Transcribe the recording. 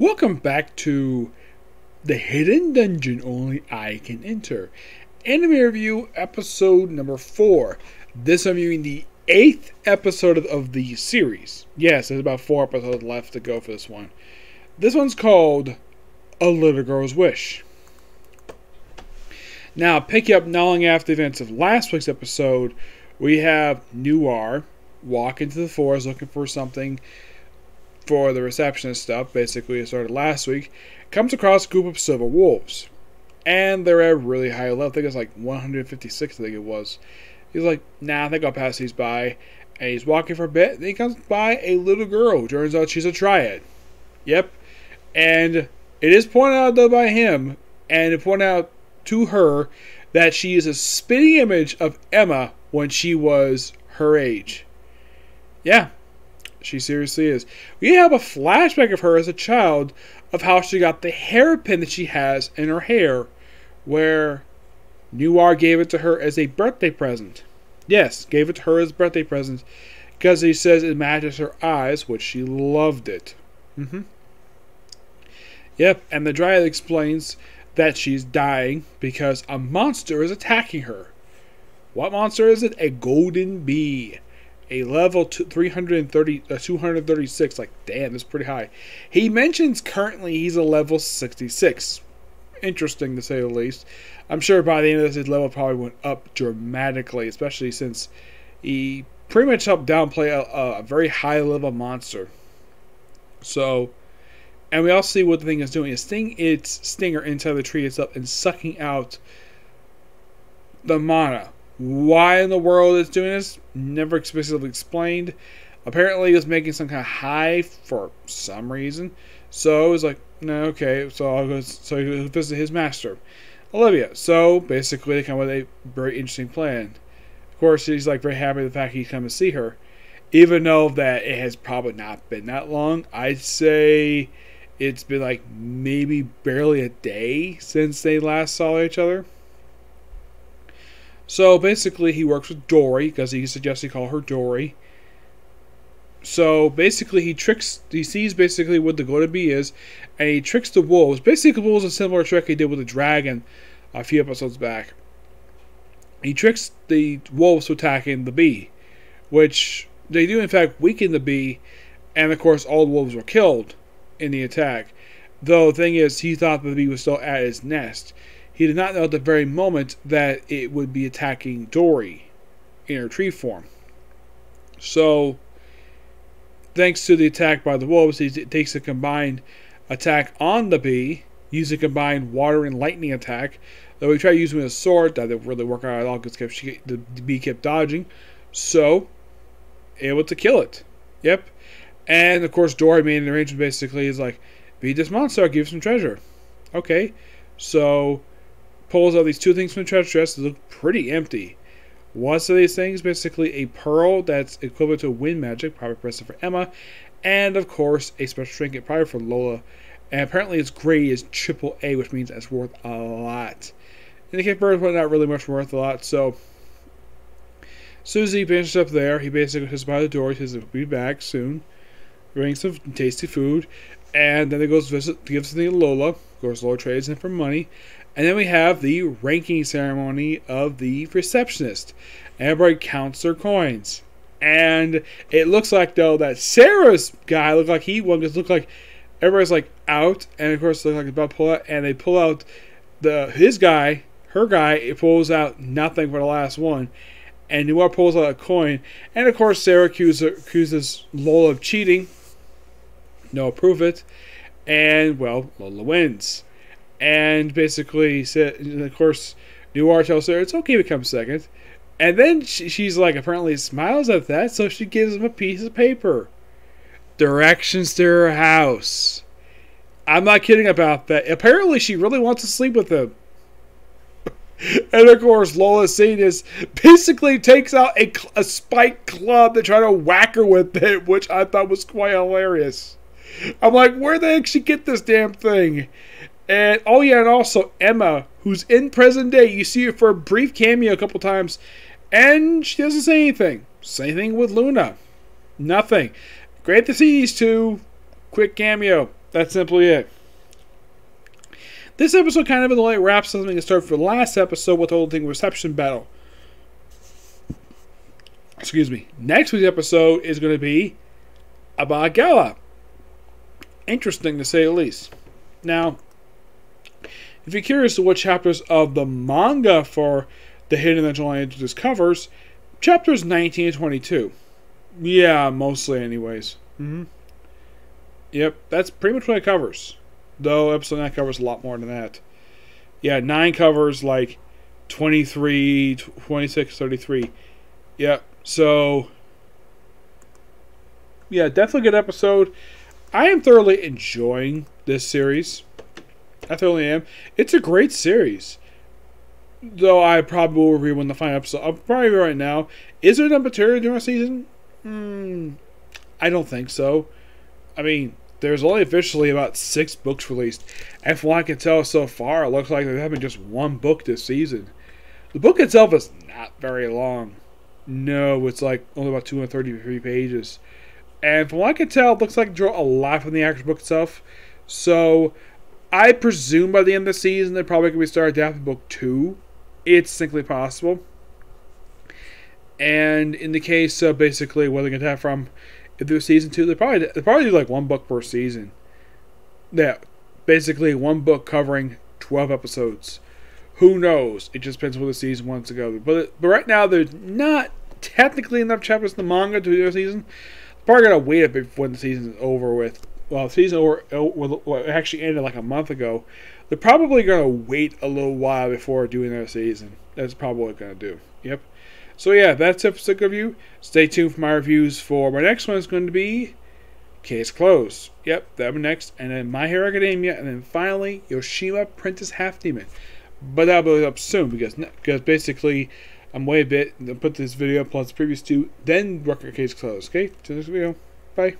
Welcome back to the hidden dungeon only I can enter. Anime review episode number four. This I'm reviewing the eighth episode of, of the series. Yes, there's about four episodes left to go for this one. This one's called A Little Girl's Wish. Now, picking up not long after the events of last week's episode, we have Noir walk into the forest looking for something for the receptionist stuff. Basically, it started last week. Comes across a group of silver wolves, and they're at a really high level. I think it's like 156. I think it was. He's like, "Nah, I think I'll pass these by." And he's walking for a bit. Then he comes by a little girl. Turns out she's a dryad. Yep, and it is pointed out though by him, and it pointed out to her that she is a spitting image of Emma when she was her age. Yeah, she seriously is. We have a flashback of her as a child of how she got the hairpin that she has in her hair, where Noir gave it to her as a birthday present. Yes, gave it to her as a birthday present because he says it matches her eyes, which she loved it. Mm-hmm. Yep, and the Dryad explains that she's dying because a monster is attacking her. What monster is it? A golden bee. A level two, 330, uh, 236. Like, damn, that's pretty high. He mentions currently he's a level 66. Interesting to say the least. I'm sure by the end of this, his level probably went up dramatically, especially since he pretty much helped downplay a, a very high level monster. So, and we all see what the thing is doing. It's sting its stinger inside the tree itself and sucking out the mana. Why in the world it's doing this? Never explicitly explained. Apparently, it was making some kind of high for some reason. So it was like, no, okay. So I'll go. So he visit his master, Olivia. So basically, they come with a very interesting plan. Of course, he's like very happy the fact he come to see her, even though that it has probably not been that long. I'd say it's been like maybe barely a day since they last saw each other. So basically, he works with Dory because he suggests he call her Dory. So basically, he tricks. He sees basically what the Golden Bee is, and he tricks the wolves. Basically, the wolves a similar trick he did with the dragon a few episodes back. He tricks the wolves to attacking the bee, which they do in fact weaken the bee, and of course all the wolves were killed in the attack. Though the thing is, he thought the bee was still at his nest. He did not know at the very moment that it would be attacking Dory in her tree form. So, thanks to the attack by the wolves, he takes a combined attack on the bee, use a combined water and lightning attack. Though he tried using a sword, that didn't really work out at all because the bee kept dodging. So, able to kill it. Yep. And of course, Dory made an arrangement basically is like, beat this monster, give some treasure. Okay. So, pulls out these two things from the treasure chest that look pretty empty. One of these things? Basically, a pearl that's equivalent to wind magic, probably present for Emma, and of course, a special trinket, probably for Lola. And apparently, its grade is triple A, which means it's worth a lot. In the case of not really much worth a lot, so. Susie finishes up there. He basically says by the door. He says he'll be back soon, bring some tasty food, and then he goes visit, gives something to Lola. Of course, Lola trades him for money, and then we have the ranking ceremony of the receptionist. Everybody counts their coins. And it looks like though that Sarah's guy looked like he won because looked like everybody's like out and of course look like about to pull out and they pull out the his guy, her guy, it pulls out nothing for the last one. And Noir pulls out a coin. And of course Sarah accuses, accuses Lola of cheating. No proof it. And well, Lola wins and basically said, of course, Noir tells her it's okay to come second. And then she, she's like, apparently smiles at that, so she gives him a piece of paper. Directions to her house. I'm not kidding about that. Apparently, she really wants to sleep with him. and of course, Lola this basically takes out a, a spike club to try to whack her with it, which I thought was quite hilarious. I'm like, where the heck she get this damn thing? And oh yeah, and also Emma, who's in present day. You see her for a brief cameo a couple times, and she doesn't say anything. Same thing with Luna. Nothing. Great to see these two. Quick cameo. that's simply it. This episode kind of in the light wraps something to start for the last episode with the whole thing reception battle. Excuse me. Next week's episode is going to be about Gala. Interesting to say the least. Now, if you're curious to what chapters of the manga for the Hidden Dimensional Entities covers, chapters 19 and 22. Yeah, mostly, anyways. Mm-hmm. Yep, that's pretty much what it covers. Though episode 9 covers a lot more than that. Yeah, 9 covers like 23, 26, 33. Yep, so. Yeah, definitely good episode. I am thoroughly enjoying this series. I thoroughly am. It's a great series. Though I probably will review when the final episode. I'm probably right now. Is there enough material during a season? Hmm. I don't think so. I mean, there's only officially about six books released. And from what I can tell so far, it looks like there having just one book this season. The book itself is not very long. No, it's like only about 233 pages. And from what I can tell, it looks like it drew a lot from the actual book itself. So I presume by the end of the season they're probably going to be starting adapting book two. It's simply possible. And in the case of basically what they're going to have from if there's season two, they probably they probably do like one book per season. Yeah, basically one book covering twelve episodes. Who knows? It just depends where the season wants to go. But but right now there's not technically enough chapters in the manga to do a season. Probably gonna wait a bit when the season's over with. Well, the season well, actually ended like a month ago. They're probably gonna wait a little while before doing their season. That's probably what they're gonna do. Yep. So yeah, that's it for Sick Review. Stay tuned for my reviews for my next one is going to be Case Closed. Yep, that'll be next. And then My Hero Academia, and then finally Yashahime Princess Half Demon. But that'll be up soon because because basically I'm way a bit to put this video plus the previous two, then record Case Closed. Okay, to this video. Bye.